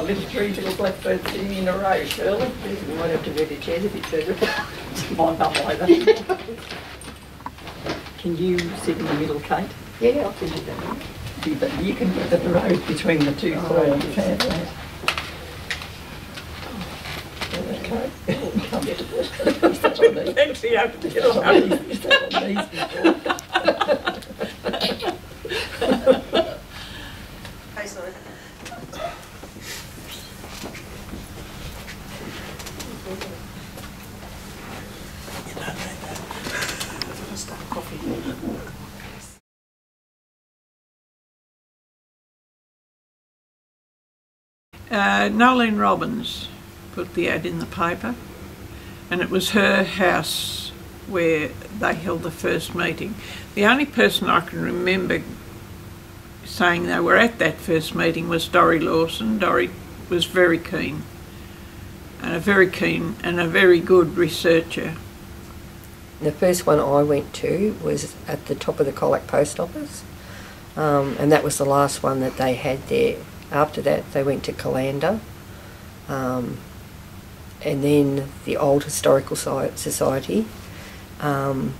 my little three little blackbirds sitting in a row, Shirley. You might have to move your chairs a bit further. Mine bum either. Can you sit in the middle, Kate? Yeah, I can do that. You but you can put the road between the two corners. How's that? Okay. Come here. Is that on these? Actually, I have to get on. on? Is that on these before? Uh, Nolene Robbins put the ad in the paper, and it was her house where they held the first meeting. The only person I can remember saying they were at that first meeting was Dorrie Lawson. Dorrie was very keen, and a very keen and a very good researcher. The first one I went to was at the top of the Colac Post Office, um, and that was the last one that they had there. After that, they went to Colanda, um, and then the Old Historical Society, um,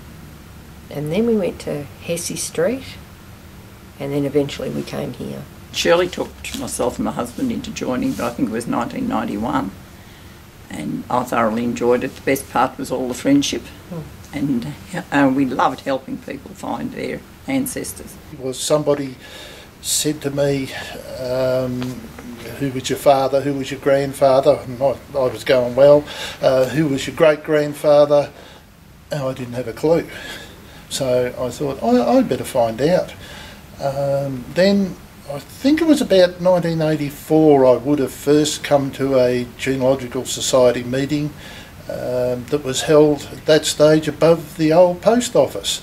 and then we went to Hesse Street, and then eventually we came here. Shirley took myself and my husband into joining, but I think it was 1991. And I thoroughly enjoyed it. The best part was all the friendship. And uh, we loved helping people find their ancestors. was somebody said to me, um, who was your father, who was your grandfather, and I, I was going, well, uh, who was your great grandfather, and I didn't have a clue. So I thought, I, I'd better find out. Um, then I think it was about 1984 I would have first come to a Genealogical Society meeting um, that was held at that stage above the old post office.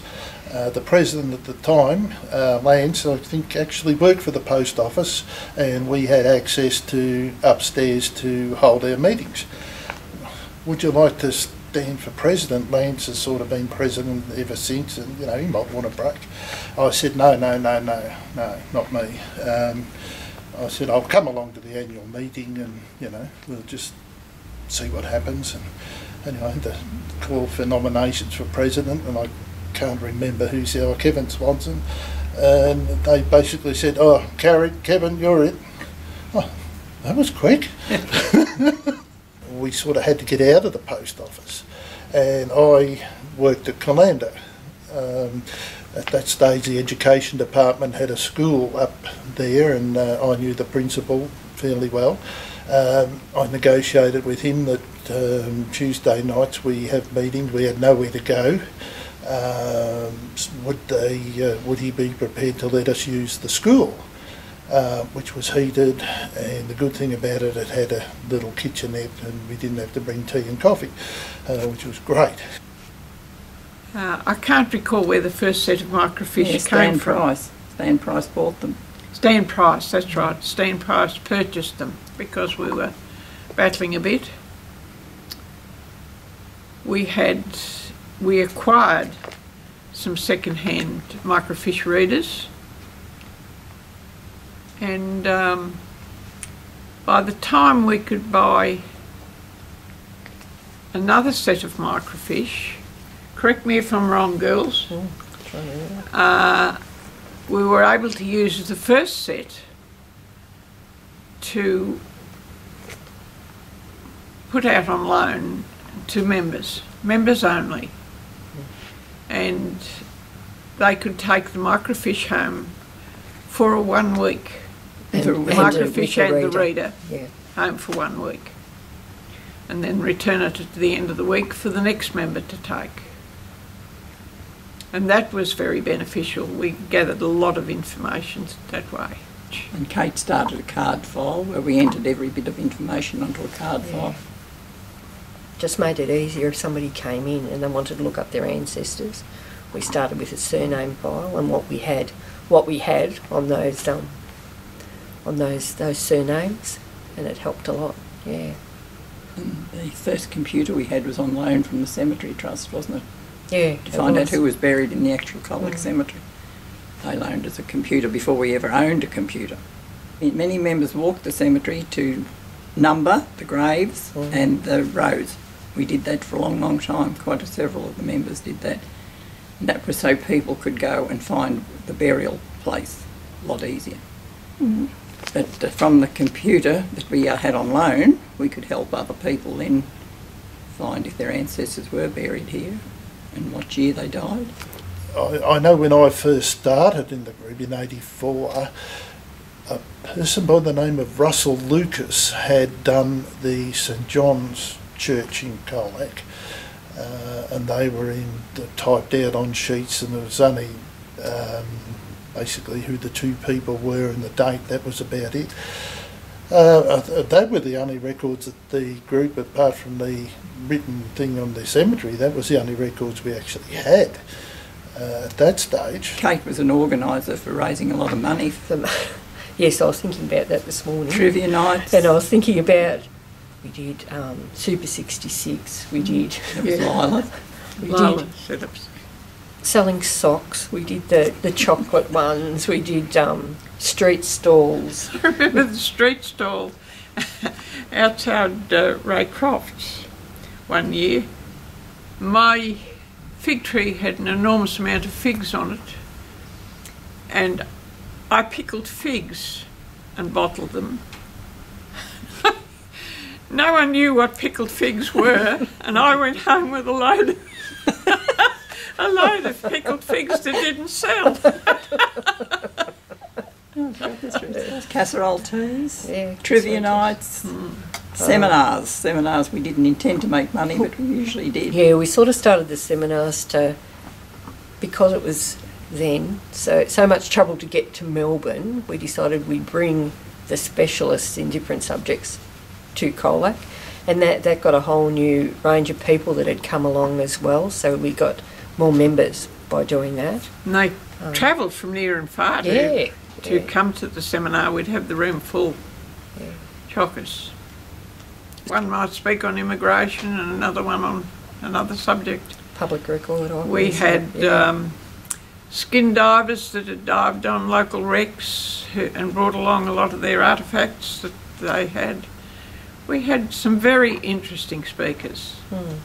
Uh, the president at the time, uh, Lance, I think actually worked for the post office, and we had access to upstairs to hold our meetings. Would you like to stand for president? Lance has sort of been president ever since, and you know he might want a break. I said no, no, no, no, no, not me. Um, I said I'll come along to the annual meeting, and you know we'll just see what happens. And anyway, the call for nominations for president, and I can't remember who's there, Kevin Swanson, and they basically said, "Oh, Karen, Kevin, you're it." Oh, that was quick. we sort of had to get out of the post office, and I worked at Colanda. Um, at that stage, the education department had a school up there, and uh, I knew the principal fairly well. Um, I negotiated with him that um, Tuesday nights we have meetings. We had nowhere to go. Um, would they? Uh, would he be prepared to let us use the school, uh, which was heated? And the good thing about it, it had a little kitchenette, and we didn't have to bring tea and coffee, uh, which was great. Uh, I can't recall where the first set of microfiche Yeah, came Stan from. Price. Stan Price bought them. Stan Price, that's right. Stan Price purchased them because we were battling a bit. We had, we acquired some second-hand microfiche readers, and um, by the time we could buy another set of microfiche, correct me if I'm wrong, girls. Uh, we were able to use the first set to put out on loan to members, members only. And they could take the microfiche home for a one week. And- the and the- microfiche with the and the reader. reader Yeah. home for one week. And then return it at the end of the week for the next member to take. And that was very beneficial. We gathered a lot of information that way. And Kate started a card file where we entered every bit of information onto a card file. Just made it easier if somebody came in and they wanted to look up their ancestors. We started with a surname file and what we had, what we had on those um, on those those surnames, and it helped a lot. Yeah, And the first computer we had was on loan from the Cemetery Trust, wasn't it? yeah. To find out who was buried in the actual Colac Cemetery. They loaned us a computer before we ever owned a computer. many members walked the cemetery to number the graves Mhm. and the rows. We did that for a long, long time. Quite a several of the members did that. And that was so people could go and find the burial place a lot easier. But uh, from the computer that we uh, had on loan, we could help other people then find if their ancestors were buried here and what year they died. I, I know when I first started in the group in '84, a person by the name of Russell Lucas had done the St John's Church in Colac, uh, and they were in typed out on sheets, and there was only um, basically who the two people were and the date. That was about it. Uh, uh, they were the only records that the group, apart from the written thing on the cemetery, that was the only records we actually had uh, at that stage. Kate was an organiser for raising a lot of money for yes, I was thinking about that this morning. trivia nights. And I was thinking about, we did um, Super 66, we did, It was Lila. we Lila did setups. selling socks, we did the, the chocolate ones, we did um, street stalls. I remember the street stall outside uh, Ray Crofts one year. My fig tree had an enormous amount of figs on it, and I pickled figs and bottled them. No one knew what pickled figs were, and I went home with a load of, a load of pickled figs that didn't sell. Casserole teas, Yeah, trivia casserole nights, hmm. seminars. Seminars we didn't intend to make money, but we usually did. Yeah, we sort of started the seminars to, because it was then so so much trouble to get to Melbourne. We decided we'd bring the specialists in different subjects to Colac, and that that got a whole new range of people that had come along as well. So we got more members by doing that. And they Oh. travelled from near and far to, Yeah, to yeah. come to the seminar. We'd have the room full. Yeah. Chockers. One might speak on immigration and another one on another subject. Public record. I We had yeah. um, skin divers that had dived on local wrecks who, and brought along a lot of their artefacts that they had. We had some very interesting speakers. Hmm.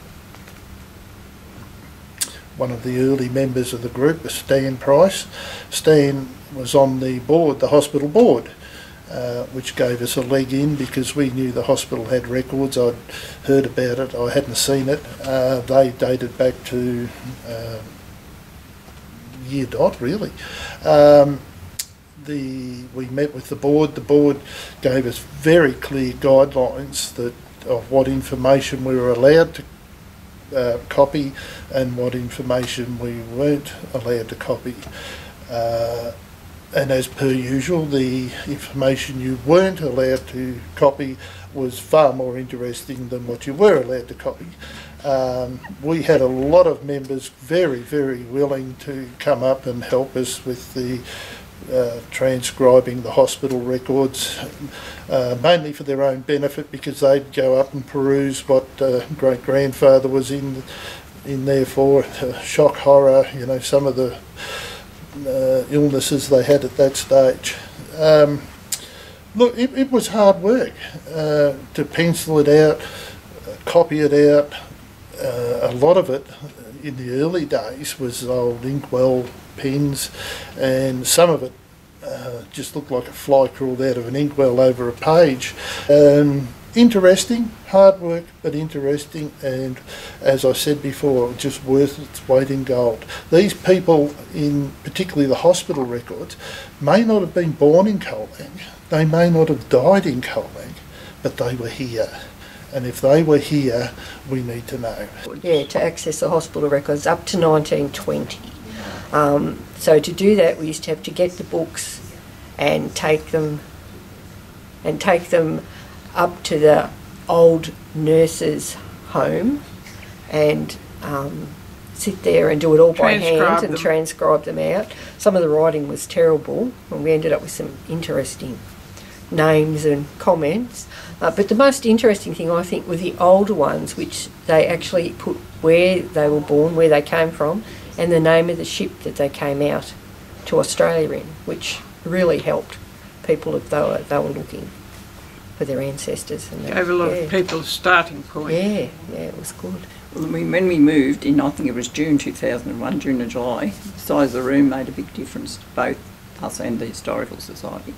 One of the early members of the group was Stan Price. Stan was on the board, the hospital board, uh, which gave us a leg in because we knew the hospital had records. I'd heard about it, I hadn't seen it. Uh, they dated back to um year dot, really. Um, the we met with the board. The board gave us very clear guidelines that of what information we were allowed to uh, copy and what information we weren't allowed to copy. Uh, and as per usual, the information you weren't allowed to copy was far more interesting than what you were allowed to copy. Um, we had a lot of members very, very willing to come up and help us with the uh, transcribing the hospital records, uh, mainly for their own benefit because they'd go up and peruse what uh, great grandfather was in in there for, uh, shock horror, you know, some of the uh, illnesses they had at that stage. Um, look, it, it was hard work uh, to pencil it out, copy it out. A lot of it in the early days was old inkwell pens, and some of it uh, just looked like a fly crawled out of an inkwell over a page. Um, interesting, hard work, but interesting, and as I said before, just worth its weight in gold. These people, in particularly the hospital records, may not have been born in Colac, they may not have died in Colac, but they were here. And if they were here, we need to know. Yeah, to access the hospital records up to 1920. Um, so to do that, we used to have to get the books and take them and take them up to the old nurses' home and um, sit there and do it all by hand and them. transcribe them out. Some of the writing was terrible, and we ended up with some interesting names and comments. Uh, but the most interesting thing, I think, were the older ones, which they actually put where they were born, where they came from, and the name of the ship that they came out to Australia in, which really helped people if they were, they were looking for their ancestors. And. Gave a lot yeah. of people a starting point. Yeah, yeah, it was good. Well, we, when we moved in, I think it was June 2001, June or July, the size of the room made a big difference to both us and the Historical Society.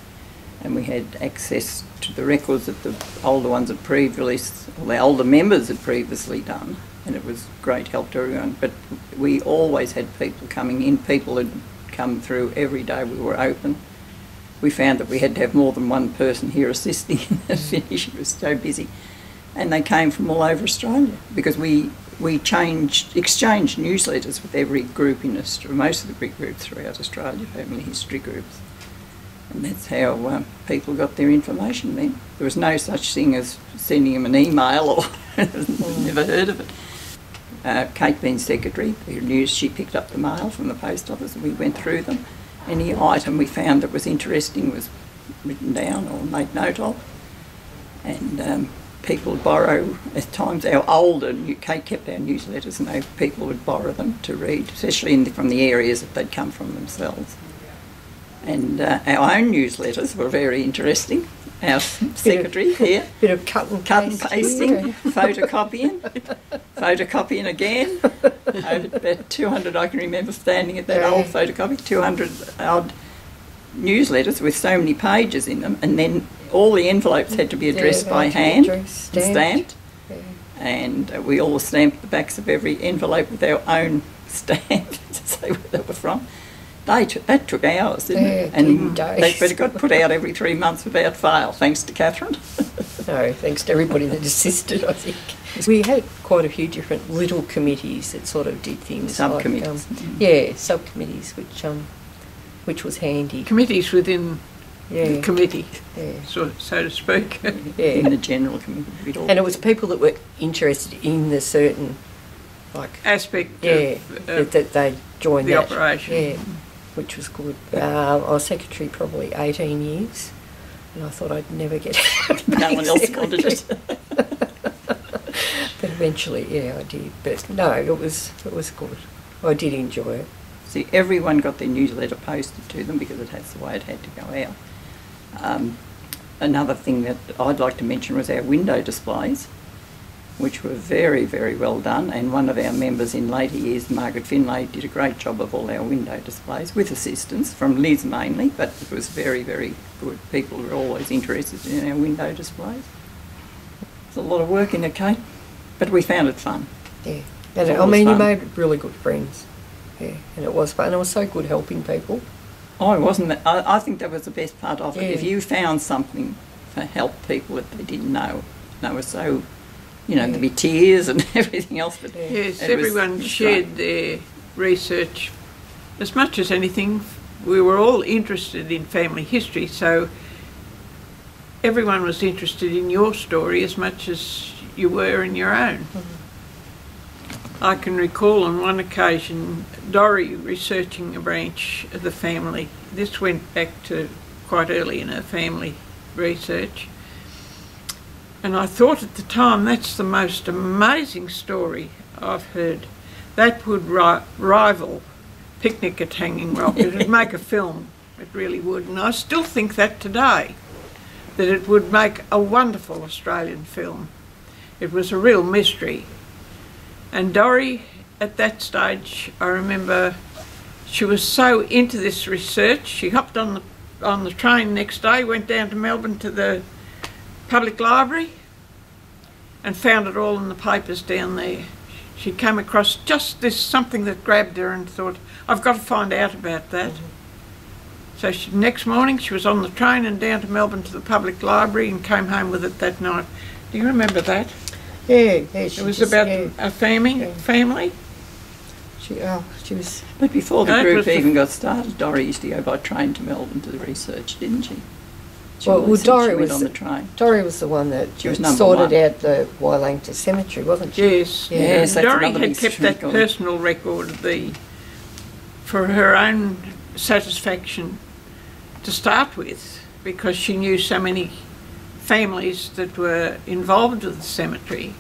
And we had access to the records that the older ones had previously, or the older members had previously done. And it was great help to everyone. But we always had people coming in. People had come through every day we were open. We found that we had to have more than one person here assisting in the finish. It was so busy and they came from all over Australia because we we changed exchanged newsletters with every group in Australia, most of the big groups throughout Australia, family history groups, and that's how um, people got their information. Then there was no such thing as sending them an email or never heard of it. Uh, Kate being secretary, the news she picked up the mail from the post office and we went through them. Any item we found that was interesting was written down or made note of, and um, people would borrow, at times our older, Kate kept our newsletters and people would borrow them to read, especially in the, from the areas that they'd come from themselves. And uh, our own newsletters were very interesting. Our secretary here, Bit of cut and cut and pasting, photocopying, photocopying again. Over about 200, I can remember standing at that Yeah. old photocopy, 200 odd newsletters with so many pages in them, and then all the envelopes had to be addressed Yeah, by hand, addressed, stamped. stamped, Yeah. and uh, we all stamped the backs of every envelope with our own stamp to say where they were from. They took, that took hours, didn't it? And did they, but it got put out every three months without fail, thanks to Catherine. No, thanks to everybody that assisted, I think. We had quite a few different little committees that sort of did things. like, Subcommittees. um, yeah, subcommittees, which um, which was handy. Committees within the committee, yeah, so, so to speak. in the general committee. And it was people that were interested in the certain, like, Aspect yeah, of, that, of that they joined the that. operation. Yeah, which was good. Uh, I was secretary probably 18 years, and I thought I'd never get out. no one else wanted it. But eventually, yeah, I did. But no, it was it was good. I did enjoy it. See, everyone got their newsletter posted to them because it has the way it had to go out. Um, another thing that I'd like to mention was our window displays, which were very, very well done. And one of our members in later years, Margaret Finlay, did a great job of all our window displays with assistance from Liz mainly, but it was very, very good. People were always interested in our window displays. It's a lot of work in it, Kate, but we found it fun. Yeah, and It I was mean, you made really good friends. Yeah, and it was fun. It was so good helping people. Oh, it wasn't that. I, I think that was the best part of it. Yeah. If you found something to help people that they didn't know, they were so, you know, there'd be tears and everything else. But Yeah. Yes, was- everyone was shared their research as much as anything. We were all interested in family history, so everyone was interested in your story as much as you were in your own. Mm-hmm. I can recall on one occasion Dorry researching a branch of the family. This went back to quite early in her family research. And I thought at the time, that's the most amazing story I've heard. That would ri- rival Picnic at Hanging Rock. It'd make a film. It really would. And I still think that today, that it would make a wonderful Australian film. It was a real mystery. And Dorry, at that stage, I remember she was so into this research, she hopped on the, on the train next day, went down to Melbourne to the public library and found it all in the papers down there. She came across just this something that grabbed her and thought, I've got to find out about that. So she, next morning she was on the train and down to Melbourne to the public library and came home with it that night. Do you remember that? Yeah, yeah. She It was just- about yeah, a family. Yeah. Family. she, oh, she was. but before the That group was the- even got started, Dorry used to go by train to Melbourne to the research, didn't she? She Well, always well, said Dorry she went was- on the train. Dory was the one that She was sorted one. out the Wyelangta Cemetery, wasn't she? Yes. Yeah. Yes, that's Dorry had kept that record. personal record of the for her own satisfaction to start with, because she knew so many families that were involved with the cemetery,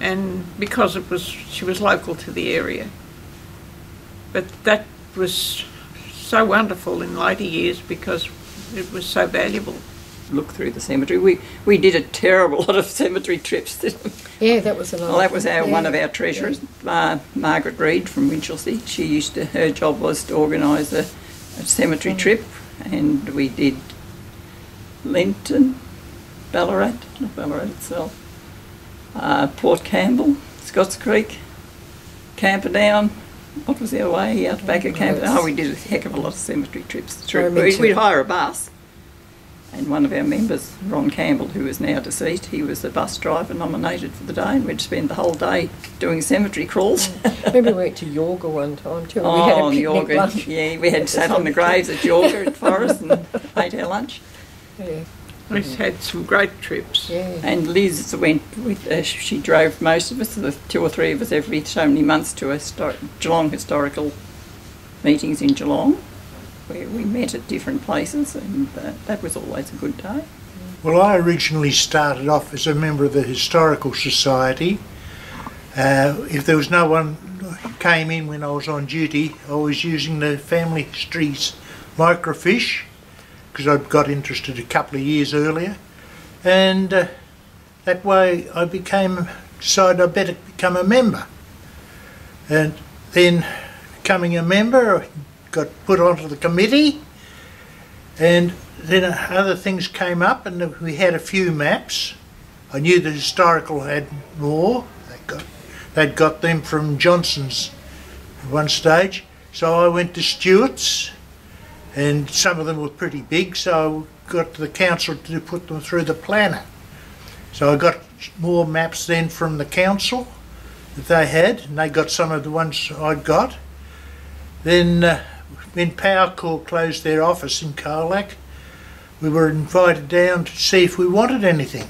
and because it was she was local to the area. But that was so wonderful in later years because it was so valuable. Look through the cemetery. We we did a terrible lot of cemetery trips. Yeah, that was a lot. well, that was our one of our treasurers, uh, Margaret Reed from Winchelsea. She used to her job was to organise a, a cemetery Mm. trip, and we did Linton, Ballarat, not Ballarat itself, uh, Port Campbell, Scotts Creek, Camperdown. What was our way out back of Camperdown? Oh, we did a heck of a lot of cemetery trips. Through. We'd, we'd hire a bus, and one of our members, Ron Campbell, who is now deceased, he was the bus driver nominated for the day, and we'd spend the whole day doing cemetery crawls. Remember we went to Yorga one time too. and we had a oh, Yorga. lunch. Yeah, we had sat on the graves at Yorga at Forest and ate our lunch. Yeah, We've had some great trips. yeah. And Liz went with, uh, she drove most of us, the two or three of us, every so many months to histor- Geelong historical meetings in Geelong, where we met at different places, and uh, that was always a good day. Well, I originally started off as a member of the Historical Society. Uh, if there was no one came in when I was on duty, I was using the family histories microfiche because I'd got interested a couple of years earlier, and uh, that way I became decided I better become a member, and then becoming a member, I got put onto the committee, and then other things came up, and we had a few maps. I knew the historical had more. They got, they'd got them from Johnson's at one stage. So I went to Stewart's, and some of them were pretty big, so I got the council to put them through the planner. So I got more maps then from the council that they had, and they got some of the ones I'd got. Then, uh, when Powercor closed their office in Colac, we were invited down to see if we wanted anything.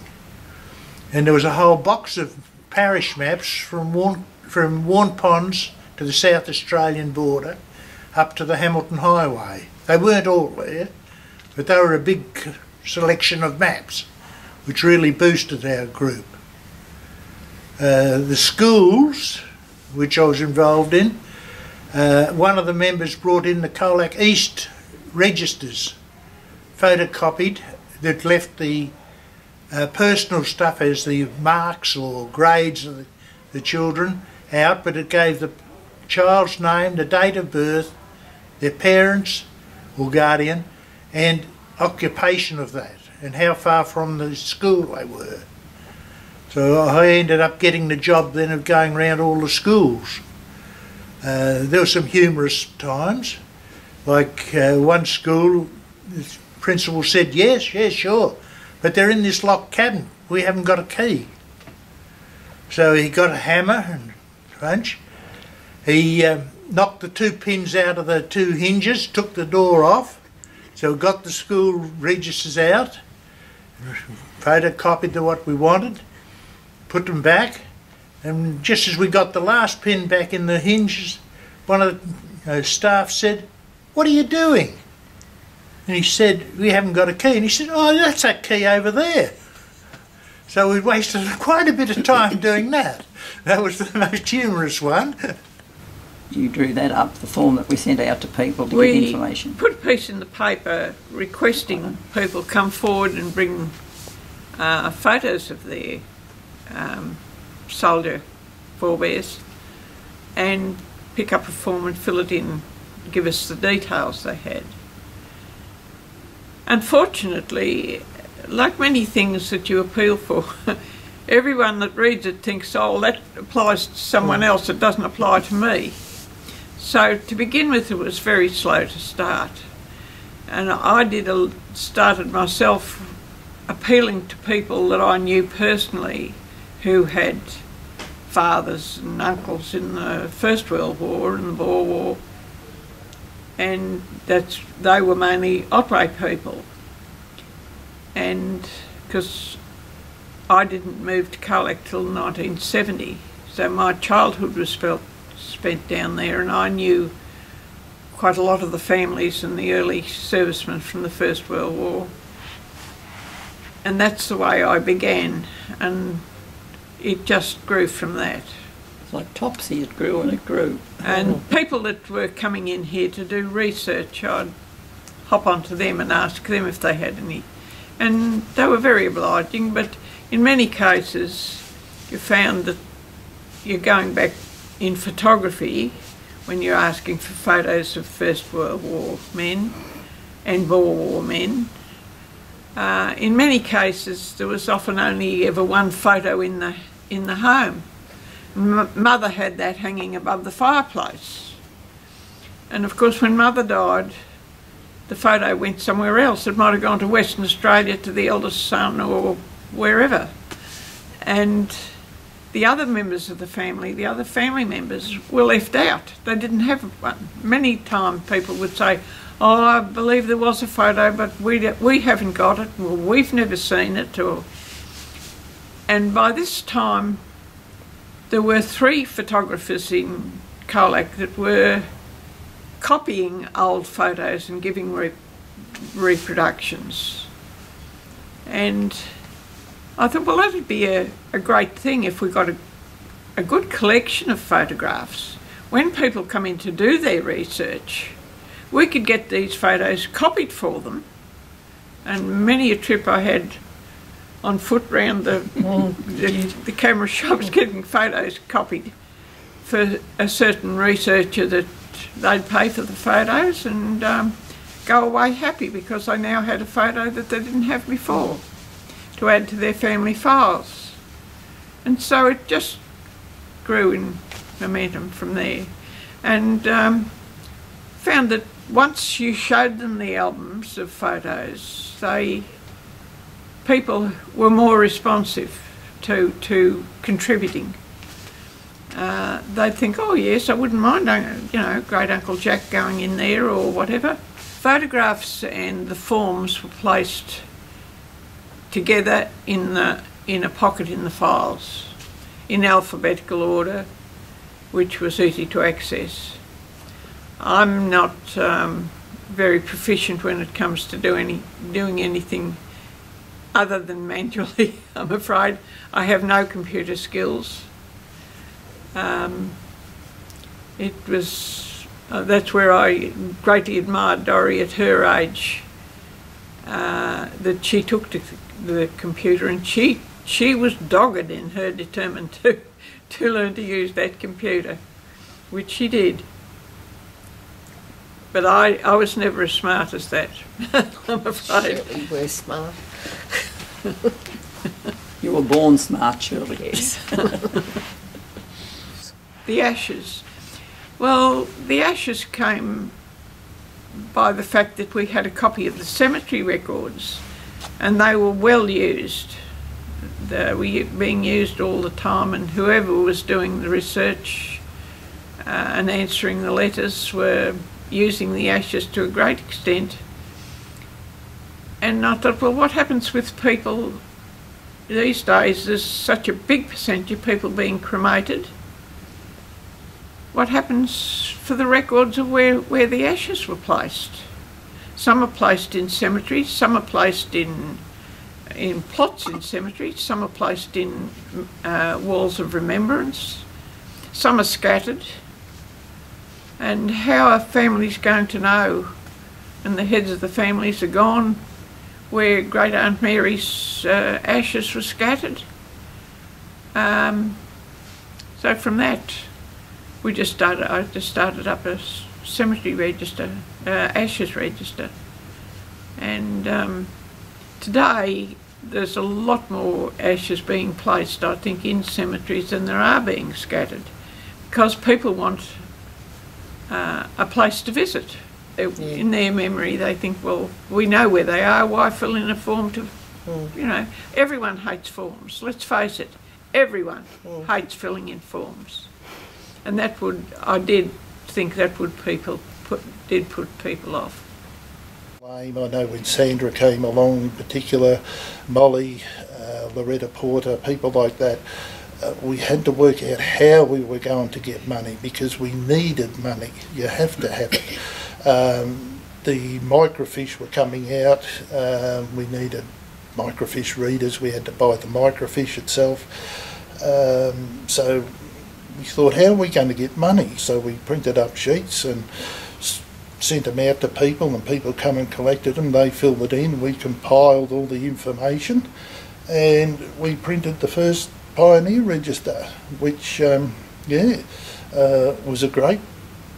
And there was a whole box of parish maps from Waurn, from Waurn Ponds to the South Australian border up to the Hamilton Highway. They weren't all there, but they were a big selection of maps, which really boosted our group. Uh, the schools, which I was involved in, uh, one of the members brought in the Colac East registers photocopied that left the uh, personal stuff as the marks or grades of the, the children out, but it gave the child's name, the date of birth, their parents or guardian, and occupation of that, and how far from the school they were. So I ended up getting the job then of going around all the schools. Uh, there were some humorous times, like uh, one school, the principal said, "Yes, yes, sure, but they're in this locked cabin. We haven't got a key." So he got a hammer and punch. He um, knocked the two pins out of the two hinges, took the door off. So we got the school registers out, photocopied the what we wanted, put them back, and just as we got the last pin back in the hinges, one of the uh, staff said, "What are you doing?" And he said, "We haven't got a key." And he said, "Oh, that's that key over there." So we wasted quite a bit of time doing that. That was the most humorous one. You drew that up, the form that we sent out to people to get We information. put a piece in the paper requesting people come forward and bring uh, photos of their um, soldier forebears and pick up a form and fill it in, give us the details they had. Unfortunately, like many things that you appeal for, everyone that reads it thinks, oh, that applies to someone else, it doesn't apply to me. So to begin with, it was very slow to start. And I did a, started myself appealing to people that I knew personally who had fathers and uncles in the First World War and the Boer War. And that's, they were mainly Otway people. And because I didn't move to Colac till 1970, so my childhood was spelt, spent down there, and I knew quite a lot of the families and the early servicemen from the First World War. And that's the way I began, and it just grew from that. It's like Topsy, it grew and it grew. And people that were coming in here to do research, I'd hop onto them and ask them if they had any. And they were very obliging, but in many cases you found that you're going back in photography when you're asking for photos of First World War men and Boer War men. Uh, in many cases, there was often only ever one photo in the in the home. M- mother had that hanging above the fireplace, and of course, when mother died, the photo went somewhere else. It might have gone to Western Australia to the eldest son or wherever, and the other members of the family, the other family members, were left out. They didn't have one. Many times people would say, "Oh, I believe there was a photo, but we we haven't got it. Well, we've never seen it." Or, and by this time, there were three photographers in Colac that were copying old photos and giving re- reproductions. And I thought, well, that'd be a, a great thing if we got a, a good collection of photographs. When people come in to do their research, we could get these photos copied for them. And many a trip I had on foot round the, the, the camera shops getting photos copied for a certain researcher that they'd pay for the photos and um, go away happy because I now had a photo that they didn't have before to add to their family files. And so it just grew in momentum from there. And um, found that once you showed them the albums of photos, they people were more responsive to to contributing. Uh, they'd think, oh yes, I wouldn't mind, uh, you know, Great Uncle Jack going in there or whatever. Photographs and the forms were placed together in the in a pocket in the files, in alphabetical order, which was easy to access. I'm not um, very proficient when it comes to do any, doing anything other than manually, I'm afraid. I have no computer skills. Um, it was, uh, that's where I greatly admired Dory at her age, uh, that she took to the computer and she, she was dogged in her determined to, to learn to use that computer, which she did. But I, I was never as smart as that, I'm afraid. Certainly were smart. You were born smart, Shirley. Yes. The ashes. Well, the ashes came by the fact that we had a copy of the cemetery records and they were well used. They were being used all the time, and whoever was doing the research uh, and answering the letters were using the ashes to a great extent. And I thought, well, what happens with people these days? There's such a big percentage of people being cremated what happens for the records of where, where the ashes were placed? Some are placed in cemeteries, some are placed in in plots in cemeteries, some are placed in uh, walls of remembrance, some are scattered. And how are families going to know, and the heads of the families are gone, where Great Aunt Mary's uh, ashes were scattered? Um, so from that, we just started. I just started up a cemetery register, uh, ashes register, and um, today there's a lot more ashes being placed, I think, in cemeteries than there are being scattered, because people want uh, a place to visit. They- In their memory, they think, well, we know where they are. Why fill in a form to, you know? Everyone hates forms. Let's face it. Everyone hates filling in forms and that would I did think that would people put did put people off. I know when Sandra came along, in particular, Molly, uh, Loretta Porter, people like that, uh, we had to work out how we were going to get money because we needed money. You have to have it. Um, the microfiche were coming out. Um, we needed microfiche readers. We had to buy the microfiche itself. Um, so we thought, how are we going to get money? So we printed up sheets and sent them out to people and people come and collected them. They filled it in. We compiled all the information and we printed the first Pioneer Register, which, um, yeah, uh, was a great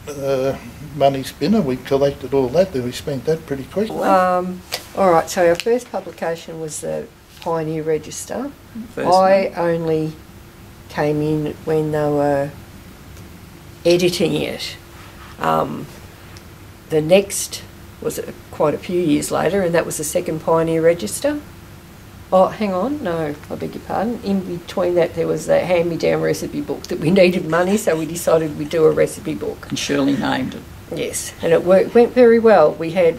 uh, money spinner. We collected all that, then we spent that pretty quickly. Um, all right, so our first publication was the Pioneer Register. First I one. only came in when they were editing it. Um, the next was uh, quite a few years later, and that was the second Pioneer Register. Oh, hang on, no, I beg your pardon. In between that, there was a hand me down recipe book that we needed money, so we decided we'd do a recipe book. And Shirley named it. Yes, and it worked, went very well. We had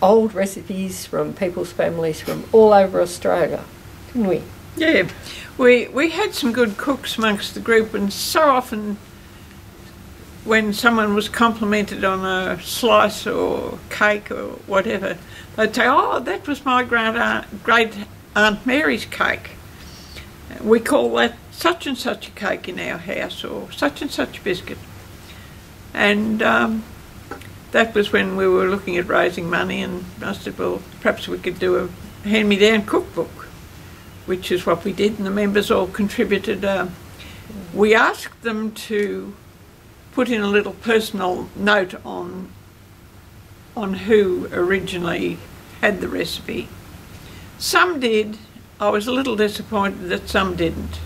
old recipes from people's families from all over Australia, didn't we? Yeah, we we had some good cooks amongst the group, and so often when someone was complimented on a slice or cake or whatever, they'd say, "Oh, that was my great aunt, great aunt Mary's cake." We call that such and such a cake in our house, or such and such biscuit, and. Um, that was when we were looking at raising money, and I said, well, perhaps we could do a hand-me-down cookbook which is what we did, and the members all contributed. Uh, we asked them to put in a little personal note on on who originally had the recipe. Some did. I was a little disappointed that some didn't.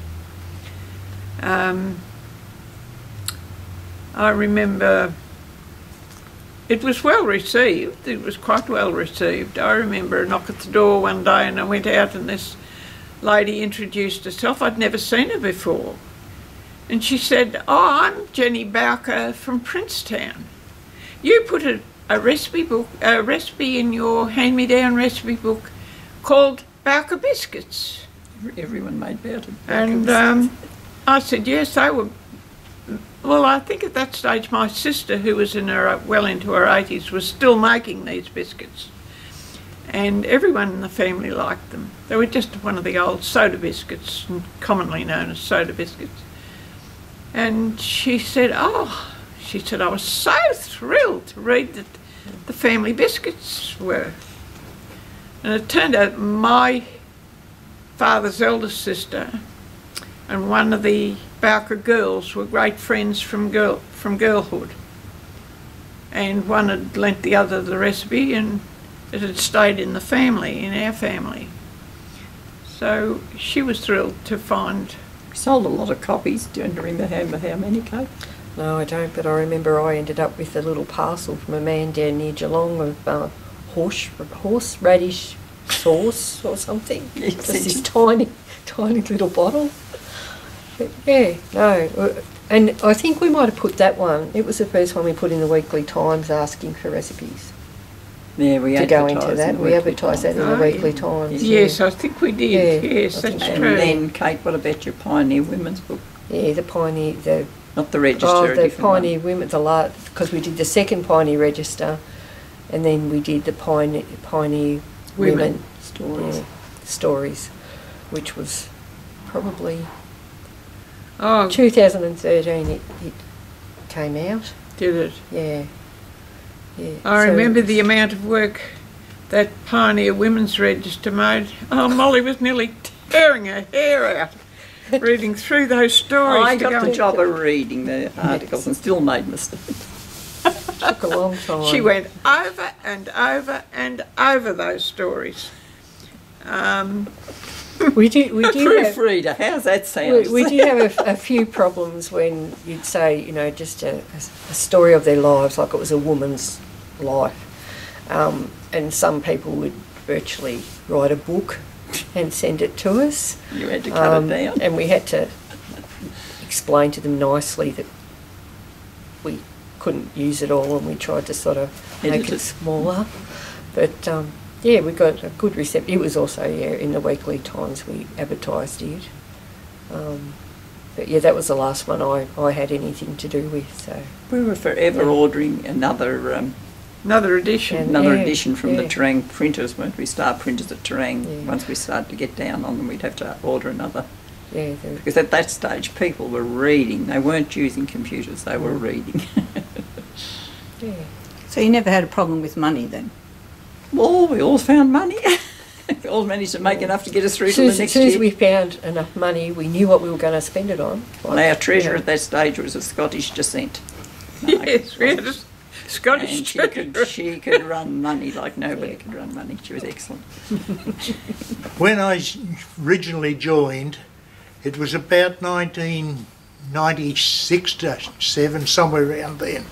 Um, I remember it was well received. It was quite well received. I remember a knock at the door one day, and I went out, and this lady introduced herself. I'd never seen her before. And she said, Oh, I'm Jenny Bowker from Princetown. You put a, a recipe book, a recipe in your hand-me-down recipe book called Bowker Biscuits. Everyone made better. And um, I said, yes, they were. Well, I think at that stage my sister, who was in her well into her 80s, was still making these biscuits. And everyone in the family liked them. They were just one of the old soda biscuits, commonly known as soda biscuits. And she said, Oh, she said, I was so thrilled to read that the family biscuits were. And it turned out my father's eldest sister and one of the Bowker girls were great friends from girl from girlhood. And one had lent the other the recipe and it had stayed in the family, in our family. So she was thrilled to find We sold a lot of copies. Do you remember how, how many, Kate? No, I don't, but I remember I ended up with a little parcel from a man down near Geelong of uh, horse, horseradish sauce or something. Yes, Just it's- this tiny, tiny little bottle. But yeah, no. uh, And I think we might have put that one. It was the first one we put in the Weekly Times asking for recipes. Yeah, we to go into that. We Weekly advertised that in the Oh, Weekly yeah. Times. Yes, I think we did. Yeah, yes, I think that's And true. then, Kate, what about your Pioneer Women's book? Yeah, the Pioneer, the Not the register, Oh, the different one. Pioneer Women, the last, because we did the second Pioneer Register, and then we did the Pioneer, Pioneer Women Women, stories. yeah, stories, which was probably Oh, 2013 it, it came out. did it? Yeah. Yeah. I so- remember the amount of work that Pioneer Women's Register made. Oh, Molly was nearly tearing her hair out reading through those stories. I got go the job of reading the articles and still made mistakes. took a long time. She went over and over and over those stories. Um, We did. We did have. Proofreader, how's that sound? We, we did have a, a few problems when you'd say, you know, just a, a story of their lives, like it was a woman's life. Um, and some people would virtually write a book and send it to us. you had to cut Um, it down. And we had to explain to them nicely that we couldn't use it all and we tried to sort of make it it. smaller. But um, yeah, we got a good reception. It was also yeah, in the Weekly Times we advertised it. Um, but yeah, that was the last one I, I had anything to do with. So We were forever Yeah. ordering another um, another edition. And- another Yeah, edition from the yeah. Terang printers, weren't we? Star printers at Terang. Yeah. Once we started to get down on them, we'd have to order another. yeah, Because at that stage, people were reading. They weren't using computers, they were Mm. reading. yeah. So you never had a problem with money then? Well, we all found money. we all managed to make enough to get us through to soon the as, next as soon as we found enough money, we knew what we were going to spend it on. Well, our treasurer Yeah. at that stage was of Scottish descent. Yes, we had a Scottish and she could, she could run money like nobody Yeah. could run money. She was excellent. when I originally joined, it was about 1996 to 7, somewhere around then.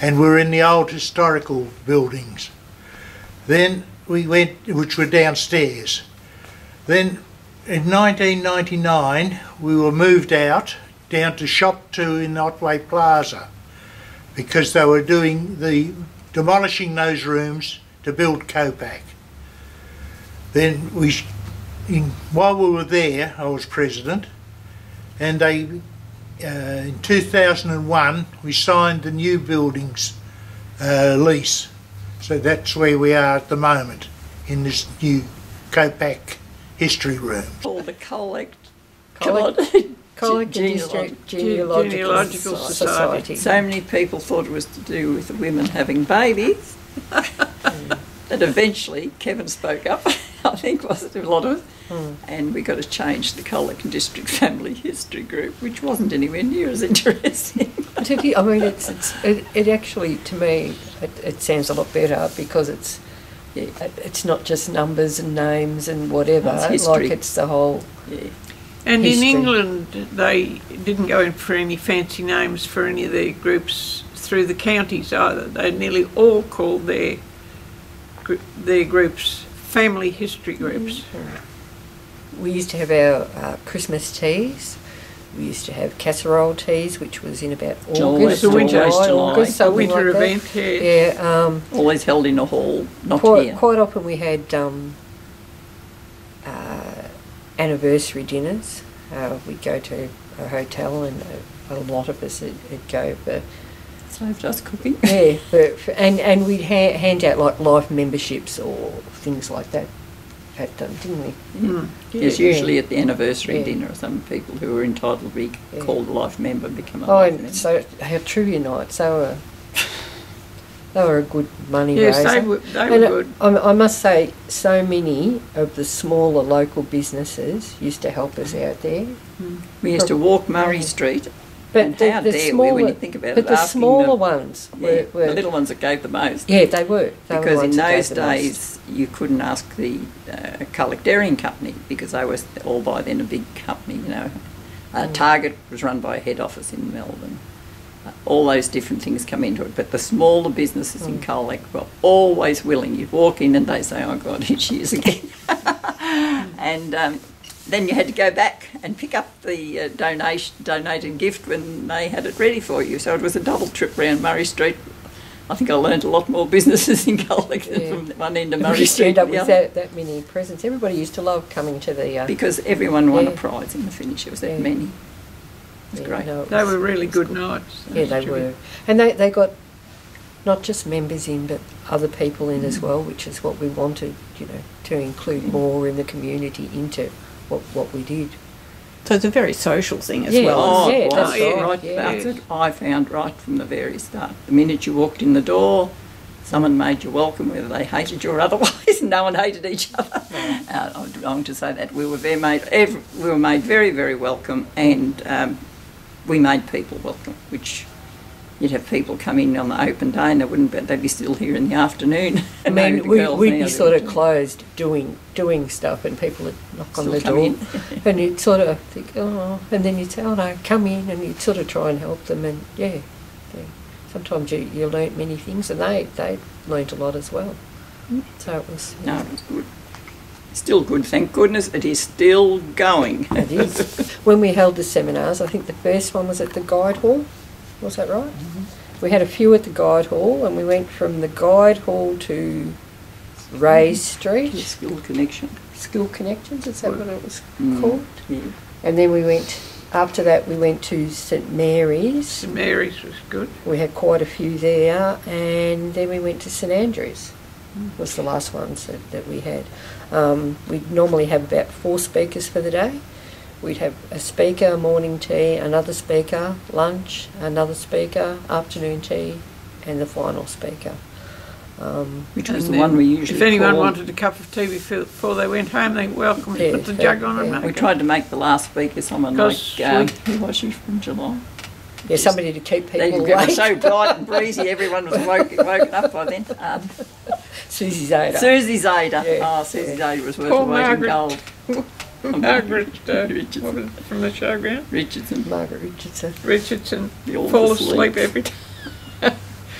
And we were in the old historical buildings. Then we went, which were downstairs. Then in 1999, we were moved out down to Shop 2 in Otway Plaza because they were doing the demolishing those rooms to build Copac. Then we, in, while we were there, I was president, and they, uh, in 2001, we signed the new buildings uh, lease. So that's where we are at the moment, in this new Copac history room. All the Colac, Colac- Colac, Colac District Ge- Genealogical, Genealogical Soci- Society. So many people thought it was to do with women having babies. that eventually Kevin spoke up, I think, wasn't it, a lot of it? Hmm. And we got to change the Colac District Family History Group, which wasn't anywhere near as interesting. Did you- I mean, it's, it's it, it actually to me it, it sounds a lot better because it's yeah, it- it's not just numbers and names and whatever. It's history. like it's the whole. yeah. And history. in England, they didn't go in for any fancy names for any of their groups through the counties either. They nearly all called their their groups family history groups. We used to have our uh, Christmas teas. We used to have casserole teas, which was in about July, August, It's a winter- July, July. August, A winter like that. event, yeah. Yeah, um, Always held in a hall, not quite, here. quite often we had um, anniversary dinners. Uh, we'd go to a hotel and a, a lot of us would, would go for Saved us cooking. yeah, for, for, and and we'd ha- hand out like life memberships or things like that at them, didn't we? Mm. Yes, Yeah. usually at the anniversary Yeah. dinner, some people who are entitled to be Yeah. called a life member become a Oh, life and member. so how our trivia nights, they were they were a good money Yes, raiser. they were, they And were uh, good. I, I must say, so many of the smaller local businesses used to help us out there. we used to walk Murray Street, But and the, how the dare smaller, we when you think about but it, the smaller the, ones yeah, were, were the little ones that gave the most. yeah, they were. They were the because in ones that gave those days you couldn't ask the uh, Company because they were all by then a big company, you know. Uh, Mm. Target was run by a head office in Melbourne. All those different things come into it, but the smaller businesses in Mm. Colac were always willing. You'd walk in and they say, "Oh God, here she is again," and um, then you had to go back and pick up the uh, donation, donated gift when they had it ready for you. So it was a double trip round Murray Street. I think I learned a lot more businesses in Colac than Yeah. from one end of Murray to Street up with that, that many presents. Everybody used to love coming to the. Uh, Because everyone won a prize in the finish. It was that Yeah. many. It was yeah, great. no, it They were really it was good nights. Yeah, they were. And they, they got not just members in, but other people in Mm. as well, which is what we wanted, you know, to include more in the community into what, what we did. So it's a very social thing as Yeah. well. Oh, yeah, it that's was. right, right. yeah. That's it. I found right from the very start. The minute you walked in the door, someone made you welcome, whether they hated you or otherwise. no one hated each other. Uh, I'm wrong to say that. We were very made. Every, we were made very, very welcome, and um, we made people welcome. Which you'd have people come in on the open day, and they wouldn't. Be, they'd be still here in the afternoon. I mean, we, we'd be sort of closed doing doing stuff, and people would knock on the door, and you'd sort of think, oh, and then you'd say, oh no, come in, and you'd sort of try and help them, and yeah, yeah. sometimes you, you learnt many things, and they they learnt a lot as well. Mm. So it was. No, it was good. Still good, thank goodness. It is still going. It is. when we held the seminars, I think the first one was at the Guide Hall. Was that right? We had a few at the Guide Hall, and we went from the Guide Hall to Ray Street. Skill connection. Skill Connections, is that what it was Mm, called? Yeah. And then we went, after that, we went to St Mary's. St Mary's was good. We had quite a few there, and then we went to St Andrews. Was the last ones that, that we had. Um, we'd normally have about four speakers for the day. We'd have a speaker, morning tea, another speaker, lunch, another speaker, afternoon tea, and the final speaker. Um, Which was the one we usually If anyone called- wanted a cup of tea before, before they went home, they were welcome to Yeah, put the yeah, jug on and yeah. make We it. tried to make the last speaker someone like, Because uh, who was she from Geelong? Yeah, somebody to keep They people it was so bright and breezy, everyone was woke, woken up by then. Um, Susie Zada. Susie Zada. Yeah, Oh, Susie yeah. Zada was worth Poor her weight in Margaret. gold. Margaret, uh, Richardson. what was it, from the showground? Richardson. Margaret Richardson. Richardson, They all fall asleep. asleep every time.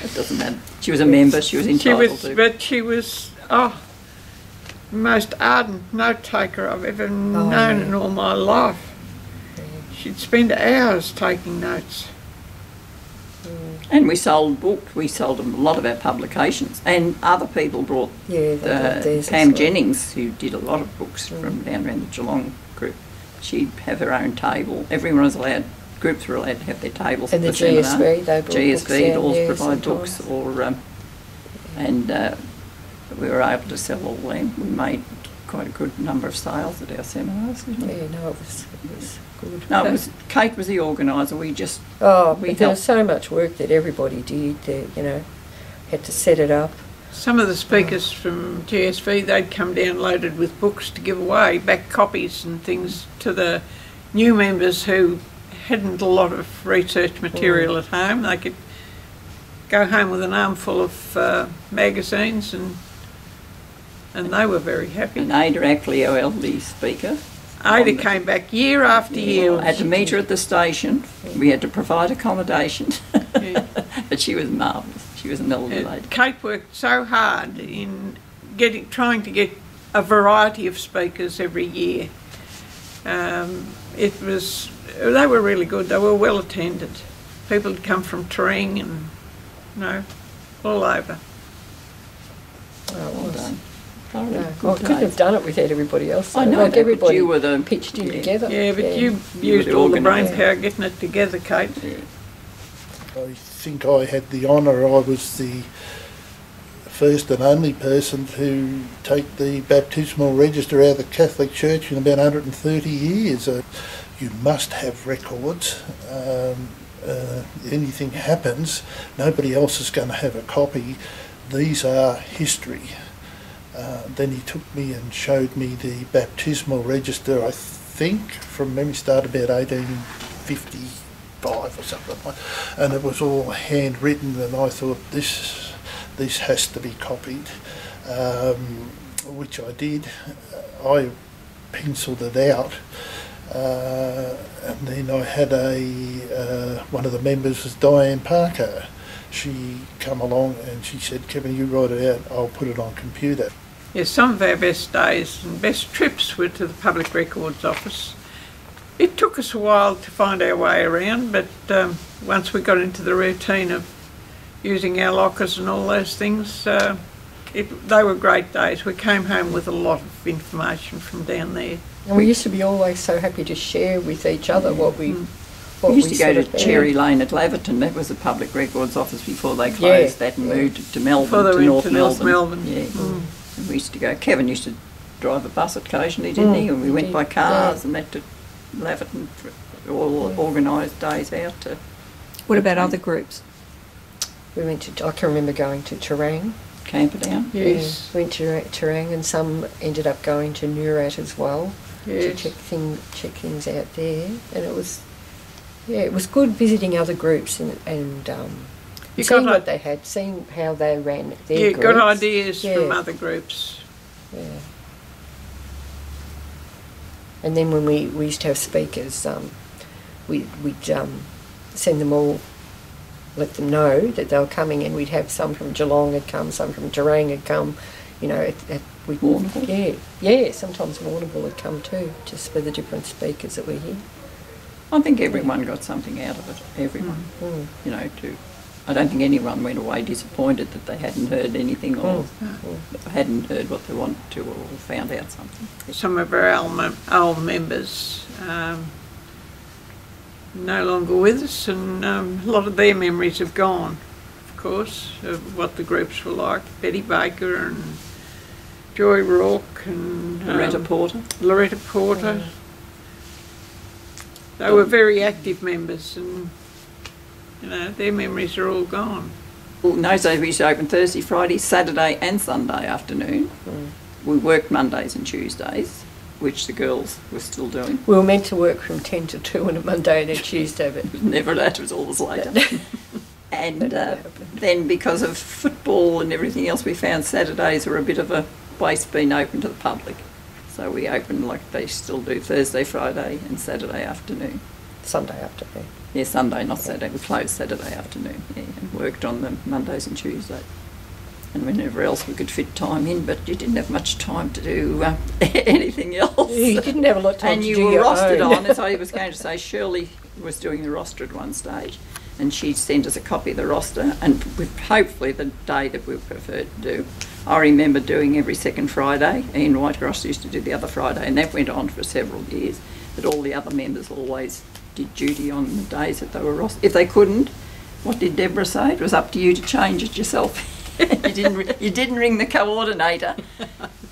It doesn't matter. She was a member. She was She entitled was, to. but she was, oh, most ardent note taker I've ever known yeah. in all my life. She'd spend hours taking notes. And we sold books. We sold a lot of our publications, and other people brought Yeah, they got theirs as Pam well. Jennings, who did a lot of books Mm. from down around the Geelong group. She'd have her own table. Everyone was allowed. Groups were allowed to have their tables And at the the seminar. GSV, they brought books GSV would down, always yeah, provide sometimes. books, or um, and uh, we were able to sell all them. We made quite a good number of sales at our seminars. Didn't we? Yeah, no, it was, it was good. No, it was Kate was the organiser. We just Oh, we but there was so much work that everybody did. That, you know, had to set it up. Some of the speakers from GSV, they'd come down loaded with books to give away, back copies and things to the new members who hadn't a lot of research material at home. They could go home with an armful of uh, magazines and and they were very happy. and Ada Ackley, our elderly speaker, Ada came back year after year. had to meet her at the station. We had to provide accommodation, Yeah. but she was marvellous. She was an elderly lady. Kate worked so hard in getting, trying to get a variety of speakers every year. Um, it was, they were really good. They were well attended. People had come from Terang and, you know, all over. Oh, Well was. Done. Thoroughly No, good I couldn't have done it without everybody else. I though. know like that, but everybody you were the- pitched in yeah. together. Yeah, but you You used were all the brain power getting it together, Kate. I think I had the honour, I was the first and only person to take the baptismal register out of the Catholic Church in about 130 years. Uh, you must have records. Um, uh, anything happens, nobody else is going to have a copy. These are history. Uh, then he took me and showed me the baptismal register, I think, from memory started about 1855 or something like that. and it was all handwritten and I thought this this has to be copied um, which I did. I penciled it out uh, and then I had a uh, one of the members was Diane Parker. She come along and she said Kevin you write it out. I'll put it on computer Yes, some of our best days and best trips were to the Public Records Office. It took us a while to find our way around, but um, once we got into the routine of using our lockers and all those things, uh, it, they were great days. We came home with a lot of information from down there. And we used to be always so happy to share with each other what we. What We used to go to of- Cherry Lane at Laverton. That was the public records office before they Yeah, closed that and yeah. moved to Melbourne, Before they to North Melbourne. North Melbourne. Yeah. Mm. And we used to go. Kevin used to drive a bus occasionally, didn't he? Mm, And we went he by cars yeah. and that to Laverton for all organised days out to What about other groups? We went to. I can remember going to Terang. Camperdown. Yes, Yeah, went to Terang, and some ended up going to Noorat as well to check thing check things out there. And it was, yeah, it was good visiting other groups and and um, You seeing got what a- they had, seeing how they ran their You groups. got ideas from other groups. Yeah. And then when we, we used to have speakers, um, we, we'd um, send them all, let them know that they were coming, and we'd have some from Geelong had come, some from Terang had come, you know, at, at, we, Warrnambool? yeah, yeah, sometimes Warrnambool had come too, just for the different speakers that were here. I think everyone got something out of it. Everyone, Mm. you know. To I don't think anyone went away disappointed that they hadn't heard anything or Mm. hadn't heard what they wanted to or found out something. some of our old, members um, no longer with us, and um, a lot of their memories have gone, of course, of what the groups were like. Betty Baker and Joy Rourke and um, Loretta Porter. Loretta Porter. They were very active members, and you know their memories are all gone. Well, in those days we used to open Thursday, Friday, Saturday and Sunday afternoon. We worked Mondays and Tuesdays, which the girls were still doing. We were meant to work from 10 to 2 on a Monday and a Tuesday, but It was never that, it was always later. and That uh, then because of football and everything else, we found Saturdays were a bit of a waste being open to the public. So we opened like they still do Thursday, Friday and Saturday afternoon. Sunday afternoon. Yeah, Sunday, not Saturday. We closed Saturday afternoon, yeah, and worked on the Mondays and Tuesdays. And whenever else we could fit time in, but you didn't have much time to do uh, anything else. You didn't have a lot of time and you were rostered own. on, as I was going to say, Shirley was doing the roster at one stage, and she sent us a copy of the roster, and with hopefully the day that we preferred to do. I remember doing every second Friday. Ian Whitecross used to do the other Friday, and that went on for several years. But all the other members always did duty on the days that they were rostered. If they couldn't, what did Deborah say? It was up to you to change it yourself. you didn't. You didn't ring the coordinator.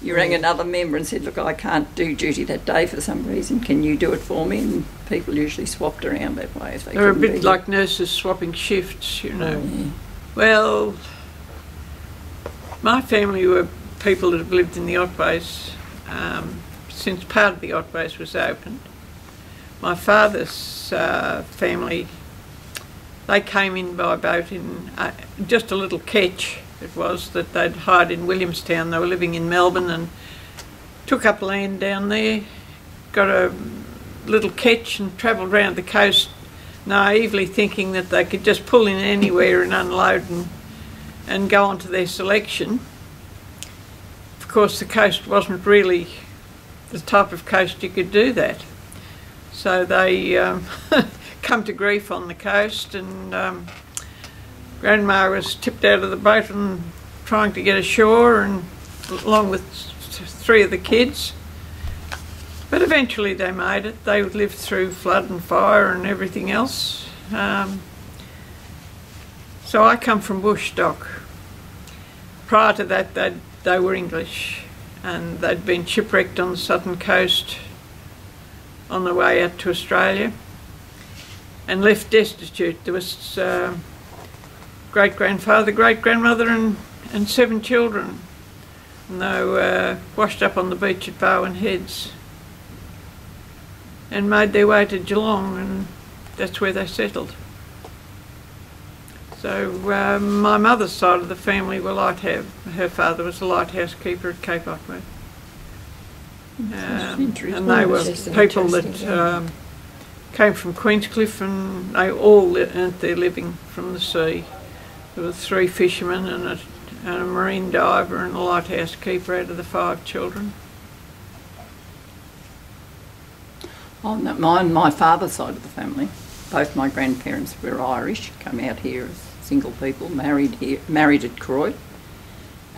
You rang another member and said, "Look, I can't do duty that day for some reason. Can you do it for me?" And people usually swapped around that way if they. They're a bit like nurses swapping shifts, you know. Yeah. Well, my family were people that have lived in the Otways um, since part of the Otways was opened. My father's uh, family, they came in by boat in uh, just a little ketch it was that they'd hired in Williamstown. They were living in Melbourne and took up land down there, got a little ketch and travelled round the coast naively thinking that they could just pull in anywhere and unload and, and go on to their selection. Of course, the coast wasn't really the type of coast you could do that. So they um, come to grief on the coast, and um, Grandma was tipped out of the boat and trying to get ashore, and along with three of the kids. But eventually they made it. They lived through flood and fire and everything else. Um, so I come from bush stock. Prior to that, they they were English, and they'd been shipwrecked on the southern coast on the way out to Australia, and left destitute. There was uh, great grandfather, great grandmother, and and seven children. And they were washed up on the beach at Barwon Heads and made their way to Geelong, and that's where they settled. So uh, my mother's side of the family were lighthouse. Her father was a lighthouse keeper at Cape Otway. Um, and they were people that um, came from Queenscliff, and they all earned their living from the sea. There were three fishermen and a, and a marine diver and a lighthouse keeper out of the five children. On that, mine, my father's side of the family, both my grandparents were Irish, come out here as single people, married here, married at Croy,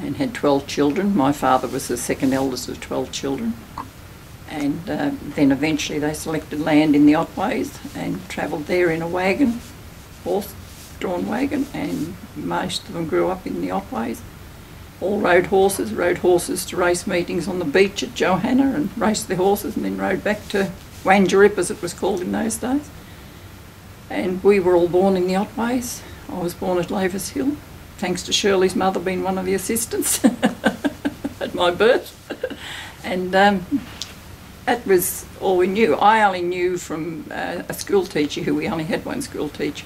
and had 12 children. My father was the second eldest of 12 children. And uh, then eventually they selected land in the Otways and travelled there in a wagon, horse-drawn wagon, and most of them grew up in the Otways. All rode horses, rode horses to race meetings on the beach at Johanna and raced the horses and then rode back to Wangerrip as it was called in those days. And we were all born in the Otways. I was born at Lavers Hill, thanks to Shirley's mother being one of the assistants at my birth. and um, that was all we knew. I only knew from uh, a school teacher who we only had one school teacher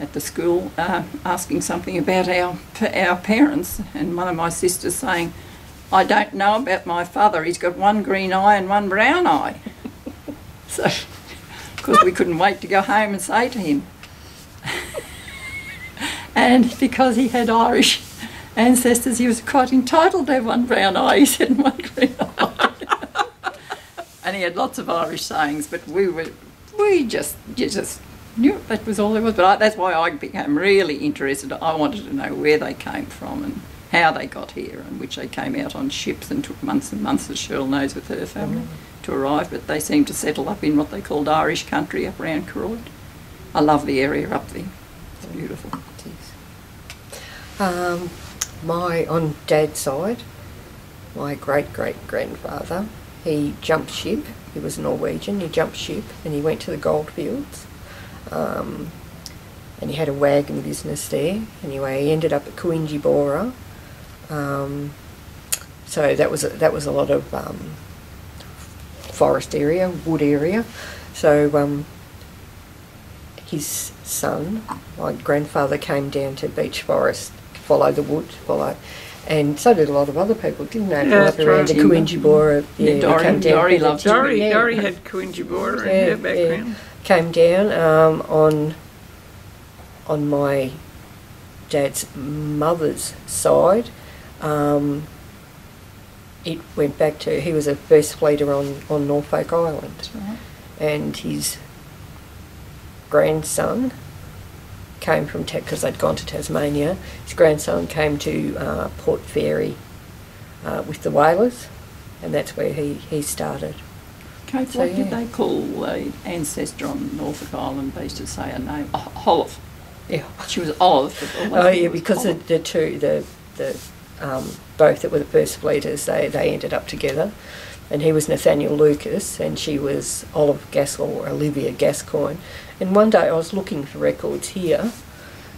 at the school uh, asking something about our our parents, and one of my sisters saying, "I don't know about my father. He's got one green eye and one brown eye." so, of course, we couldn't wait to go home and say to him. And because he had Irish ancestors, he was quite entitled to have one brown eye. He said, and "One green eye." and he had lots of Irish sayings, but we were, we just, you just knew that was all there was. But I, that's why I became really interested. I wanted to know where they came from and how they got here, and which they came out on ships and took months and months, as Cheryl knows, with her family mm. to arrive. But they seemed to settle up in what they called Irish country up around Croyd. I love the area up there. It's beautiful. Um, my on dad's side, my great great grandfather, he jumped ship. He was Norwegian. He jumped ship and he went to the goldfields. Um, and he had a wagon business there. Anyway, he ended up at Coingi Um, so that was a, that was a lot of um, forest area, wood area. So um, his son, my grandfather, came down to Beech Forest, follow the wood, follow, and so did a lot of other people, didn't they? Yeah, that's around the right. Yeah, yeah, Dorry- they came down Dorry loved Dory, yeah. Dory had Coinjibora in Yeah, her yeah. background. came down um, on on my dad's mother's side. Um, it went back to he was a first fleeter on, on Norfolk Island, right. and his grandson came from tech because they'd gone to Tasmania. His grandson came to uh, Port Fairy uh, with the whalers, and that's where he, he started. Kate, So, what did they call the ancestor on Norfolk Island? They used to say her name. Oh, Olive. Yeah. She was Olive. But all they Oh yeah, because the, the two, the the um, both that were the first fleeters, they they ended up together, and he was Nathaniel Lucas, and she was Olive Gascoigne or Olivia Gascoigne. And one day I was looking for records here,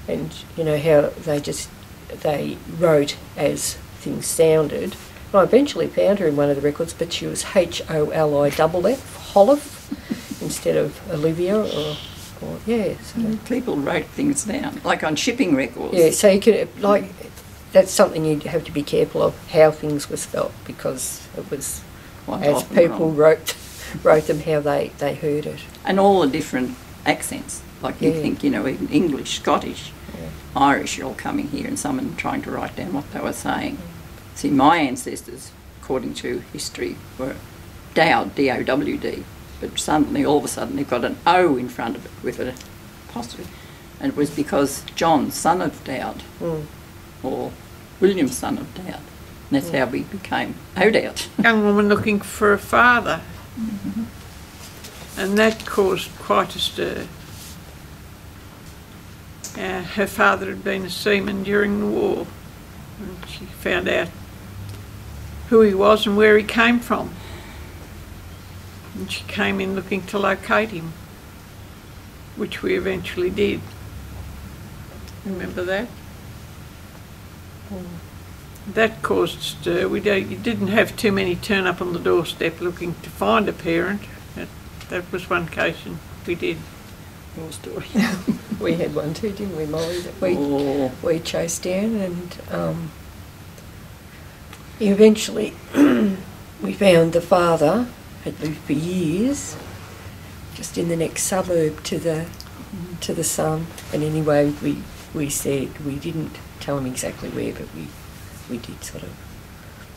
and you know how they just they wrote as things sounded. And I eventually found her in one of the records, but she was H O L I double F, Holiff, instead of Olivia or, or yeah. So. People wrote things down, like on shipping records. Yeah, so you could like that's something you'd have to be careful of how things were spelt because it was quite as people wrong. wrote wrote them how they, they heard it. and all the different accents. Like you Yeah. think, you know, even English, Scottish, Yeah. Irish, you're all coming here and someone trying to write down what they were saying. See, my ancestors, according to history, were Dowd, D-O-W-D, but suddenly, all of a sudden, they've got an O in front of it with an apostrophe. And it was because John, son of Dowd, Mm. or William, son of Dowd. And that's how we became O'Dowd. Young woman looking for a father. And that caused quite a stir. Uh, her father had been a seaman during the war. And she found out who he was and where he came from. And she came in looking to locate him, which we eventually did. Remember that? That caused stir. We didn't have too many turn up on the doorstep looking to find a parent. That, that was one occasion we did. Your story. We had one too, didn't we, Molly? That we Oh, we chased down and um, eventually we found the father had lived for years just in the next suburb to the to the son and anyway we we said we didn't tell him exactly where but we we did sort of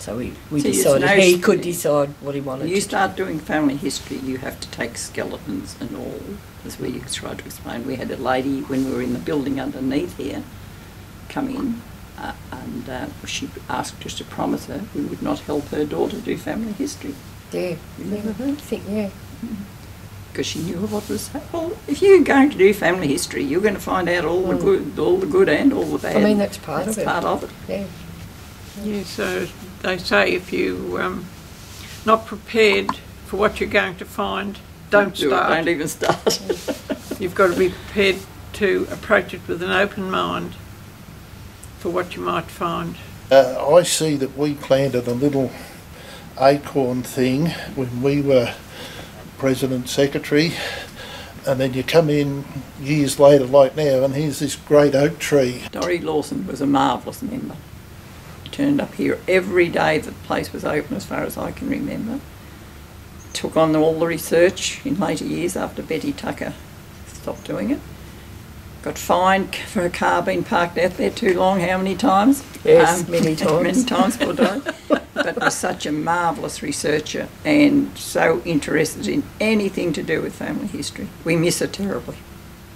so we, we So decided know he could decide what he wanted you to start doing family history, you have to take skeletons and all, as we tried to explain. We had a lady when we were in the building underneath here come in, uh, and uh, she asked us to promise her we would not help her daughter do family history yeah Remember yeah, I think yeah because she knew what was. happening. Well, if you're going to do family history, you're going to find out all the Mm. good, all the good and all the bad. I mean, that's part That's of it. part of it. yeah Yeah, so they say if you um, not prepared for what you're going to find, don't do start. It, don't even start. You've got to be prepared to approach it with an open mind for what you might find. Uh, I see that we planted a little acorn thing when we were president secretary, and then you come in years later, like now, and here's this great oak tree. Dorry Lawson was a marvellous member. Turned up here every day that the place was open, as far as I can remember. Took on all the research in later years after Betty Tucker stopped doing it. Got fined for a car being parked out there too long, how many times? Yes, um, many times. many times, poor Dorry. but was such a marvellous researcher and so interested in anything to do with family history. We miss her terribly.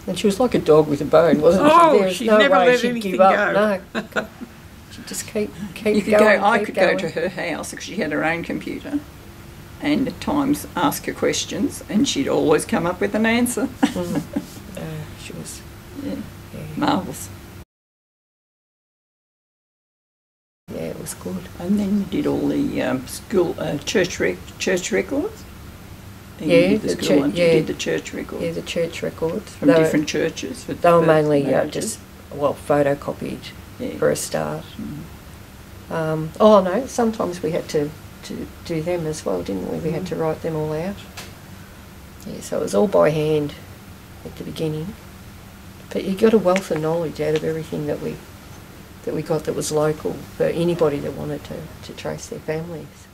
And she was like a dog with a bone, wasn't Oh, she? There was she no never way let she'd anything give up. go. No. Just keep, keep You could going. go, I could going. go to her house because she had her own computer and at times ask her questions and she'd always come up with an answer. Mm. Uh, she was, yeah, yeah, marvellous. yeah, it was good. And then you did all the um, school, uh, church, rec- church records. Then Yeah, you did the, the school chur- and yeah. you did the church record Yeah, the church records. from They were- different churches. With They were mainly uh, just, well, photocopied Yeah. for a start. Mm. Um, oh no, sometimes we had to, to do them as well, didn't we? We had to write them all out. Yeah, so it was all by hand at the beginning. But you got a wealth of knowledge out of everything that we that we got that was local for anybody that wanted to, to trace their families.